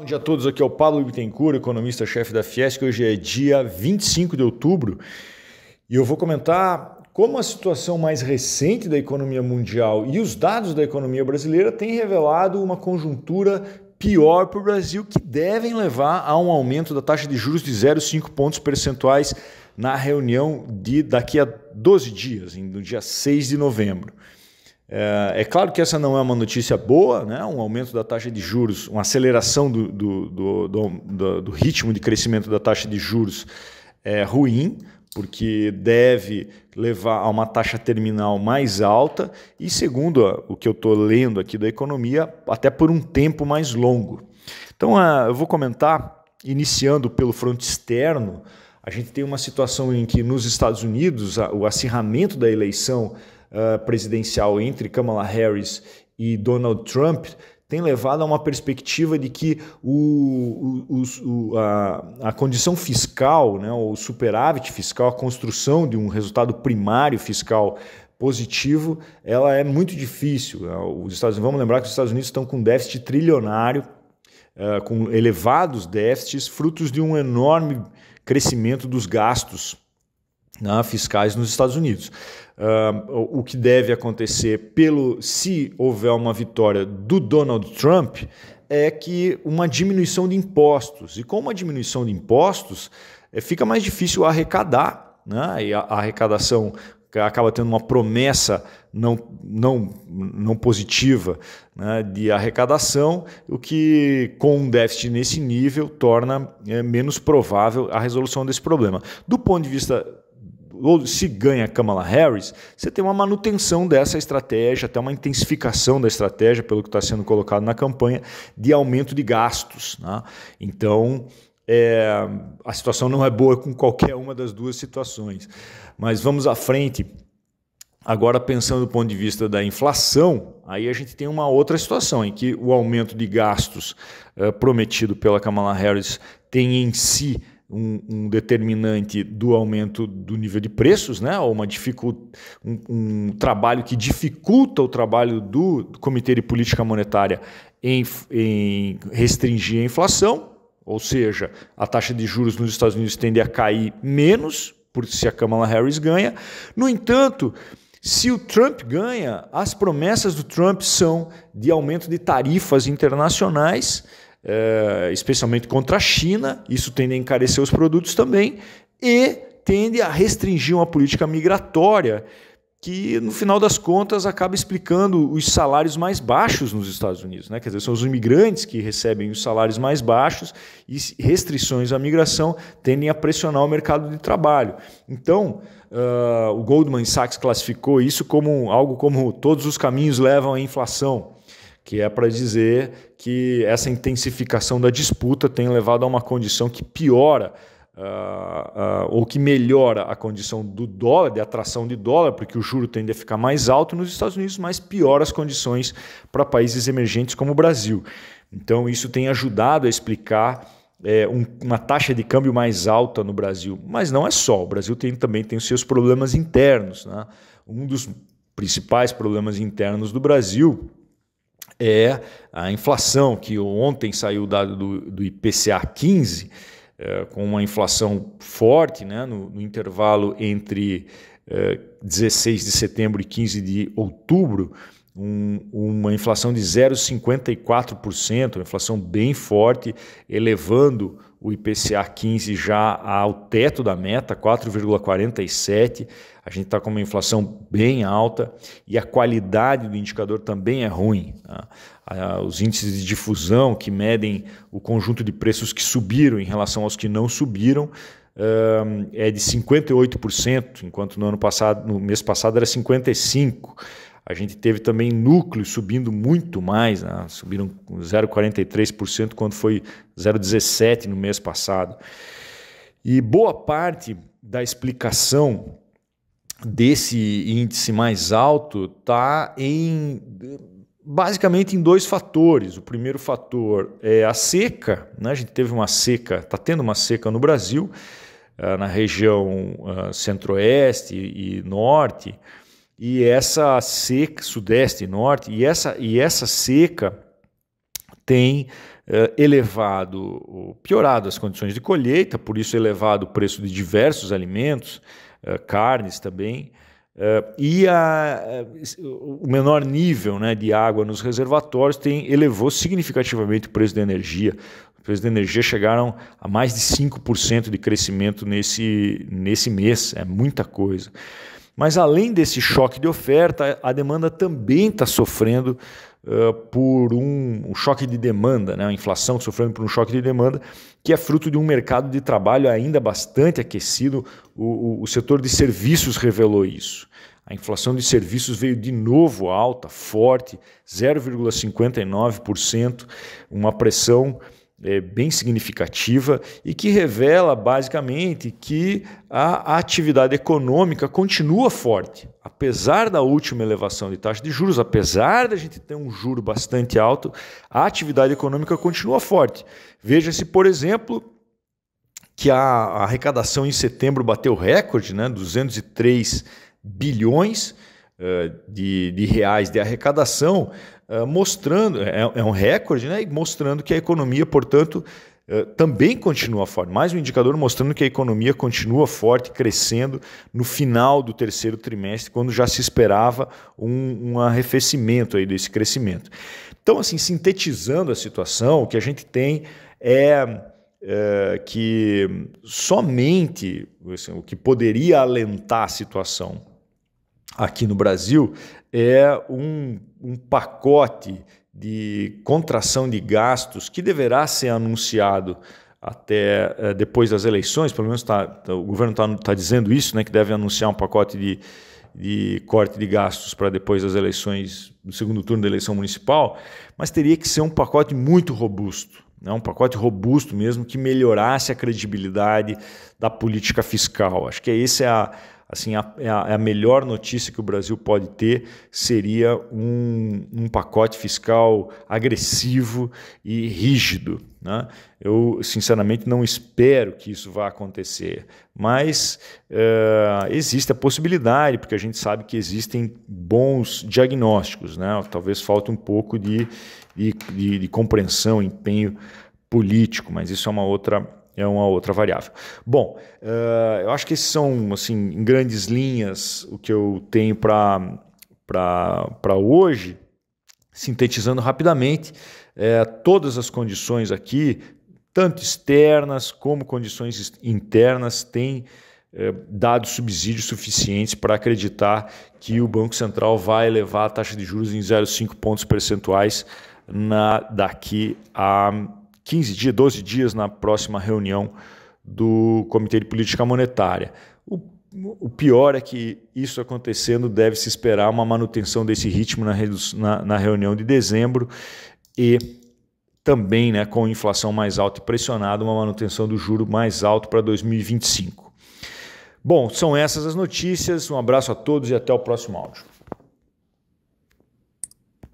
Bom dia a todos, aqui é o Pablo Bittencourt, economista-chefe da Fiesc. Hoje é dia 25 de outubro e eu vou comentar como a situação mais recente da economia mundial e os dados da economia brasileira têm revelado uma conjuntura pior para o Brasil que devem levar a um aumento da taxa de juros de 0,5 pontos percentuais na reunião de daqui a 12 dias, no dia 6 de novembro. É, é, claro que essa não é uma notícia boa, né? um aumento da taxa de juros, uma aceleração do, do, do, do, do ritmo de crescimento da taxa de juros é ruim, porque deve levar a uma taxa terminal mais alta e, segundo o que eu estou lendo aqui da economia, até por um tempo mais longo. Então, eu vou comentar, iniciando pelo fronte externo, a gente tem uma situação em que nos Estados Unidos o acirramento da eleição uh, presidencial entre Kamala Harris e Donald Trump tem levado a uma perspectiva de que o, o, o, a, a, condição fiscal, né, o superávit fiscal, a construção de um resultado primário fiscal positivo, ela é muito difícil. Os Estados, vamos lembrar que os Estados Unidos estão com déficit trilionário, uh, com elevados déficits, frutos de um enorme crescimento dos gastos né, fiscais nos Estados Unidos. Uh, o que deve acontecer pelo se houver uma vitória do Donald Trump é que uma diminuição de impostos. E com uma diminuição de impostos, é, fica mais difícil arrecadar. Né? E a, arrecadação acaba tendo uma promessa não, não, não positiva né, de arrecadação, o que, com um déficit nesse nível, torna é, menos provável a resolução desse problema. Do ponto de vista ou se ganha Kamala Harris, você tem uma manutenção dessa estratégia, até uma intensificação da estratégia, pelo que está sendo colocado na campanha, de aumento de gastos. Né? Então, é, a situação não é boa com qualquer uma das duas situações. Mas vamos à frente. Agora, pensando do ponto de vista da inflação, aí a gente tem uma outra situação em que o aumento de gastos é, prometido pela Kamala Harris tem em si um, um, determinante do aumento do nível de preços, né? ou uma dificult, um, um trabalho que dificulta o trabalho do, Comitê de Política Monetária em, em restringir a inflação, ou seja, a taxa de juros nos Estados Unidos tende a cair menos, por se a Kamala Harris ganha. No entanto, se o Trump ganha, as promessas do Trump são de aumento de tarifas internacionais é, especialmente contra a China, isso tende a encarecer os produtos também, e tende a restringir uma política migratória que, no final das contas, acaba explicando os salários mais baixos nos Estados Unidos. Né? Quer dizer, são os imigrantes que recebem os salários mais baixos e restrições à migração tendem a pressionar o mercado de trabalho. Então, uh, o Goldman Sachs classificou isso como algo como todos os caminhos levam à inflação que é para dizer que essa intensificação da disputa tem levado a uma condição que piora uh, uh, ou que melhora a condição do dólar, de atração de dólar, porque o juro tende a ficar mais alto nos Estados Unidos, mas piora as condições para países emergentes como o Brasil. Então, isso tem ajudado a explicar é, um, uma taxa de câmbio mais alta no Brasil. Mas não é só, o Brasil tem, também tem os seus problemas internos. Né? Um dos principais problemas internos do Brasil é a inflação, que ontem saiu o dado do, do IPCA 15, é, com uma inflação forte né, no, no intervalo entre é, 16 de setembro e 15 de outubro, um, uma inflação de 0,54%, uma inflação bem forte, elevando o IPCA 15 já ao teto da meta, 4,47. A gente está com uma inflação bem alta e a qualidade do indicador também é ruim. Tá? Os índices de difusão que medem o conjunto de preços que subiram em relação aos que não subiram é de 58%, enquanto no ano passado, no mês passado era 55%. A gente teve também núcleos subindo muito mais, né? subiram 0,43% quando foi 0,17% no mês passado. E boa parte da explicação desse índice mais alto está em basicamente em dois fatores. O primeiro fator é a seca, né? a gente teve uma seca, está tendo uma seca no Brasil, uh, na região uh, centro-oeste e norte, e essa seca, sudeste e norte, e essa, e essa seca tem uh, elevado, piorado as condições de colheita, por isso elevado o preço de diversos alimentos, uh, carnes também, Uh, e a, o menor nível né, de água nos reservatórios tem, elevou significativamente o preço da energia. Os preços da energia chegaram a mais de 5% de crescimento nesse, nesse mês, é muita coisa. Mas além desse choque de oferta, a demanda também está sofrendo uh, por um, um, choque de demanda, né? a inflação sofrendo por um choque de demanda, que é fruto de um mercado de trabalho ainda bastante aquecido. O, o, o setor de serviços revelou isso. A inflação de serviços veio de novo alta, forte, 0,59%, uma pressão é, bem significativa e que revela basicamente que a, atividade econômica continua forte. Apesar da última elevação de taxa de juros, apesar da gente ter um juro bastante alto, a atividade econômica continua forte. Veja-se, por exemplo, que a, arrecadação em setembro bateu recorde, né, 203 bilhões de, de reais de arrecadação, uh, mostrando, é, é, um recorde, né? mostrando que a economia, portanto, uh, também continua forte. Mais um indicador mostrando que a economia continua forte, crescendo no final do terceiro trimestre, quando já se esperava um, um arrefecimento aí desse crescimento. Então, assim, sintetizando a situação, o que a gente tem é, é que somente assim, o que poderia alentar a situação aqui no Brasil é um, um pacote de contração de gastos que deverá ser anunciado até é, depois das eleições, pelo menos tá, tá o governo está tá dizendo isso, né, que deve anunciar um pacote de, de corte de gastos para depois das eleições, do segundo turno da eleição municipal, mas teria que ser um pacote muito robusto, né, um pacote robusto mesmo que melhorasse a credibilidade da política fiscal. Acho que esse é a assim, a, é é a, melhor notícia que o Brasil pode ter seria um, um pacote fiscal agressivo e rígido. Né? Eu, sinceramente, não espero que isso vá acontecer, mas uh, existe a possibilidade, porque a gente sabe que existem bons diagnósticos. Né? Talvez falte um pouco de, de, de, de compreensão, empenho político, mas isso é uma outra é uma outra variável. Bom, uh, eu acho que esses são, assim, em grandes linhas, o que eu tenho para hoje. Sintetizando rapidamente, é, todas as condições aqui, tanto externas como condições internas, têm é, dado subsídios suficientes para acreditar que o Banco Central vai elevar a taxa de juros em 0,5 pontos percentuais na, daqui a 15 dias, 12 dias na próxima reunião do Comitê de Política Monetária. O, o pior é que isso acontecendo deve se esperar uma manutenção desse ritmo na, na, na reunião de dezembro e também né, com inflação mais alta e pressionada, uma manutenção do juro mais alto para 2025. Bom, são essas as notícias. Um abraço a todos e até o próximo áudio.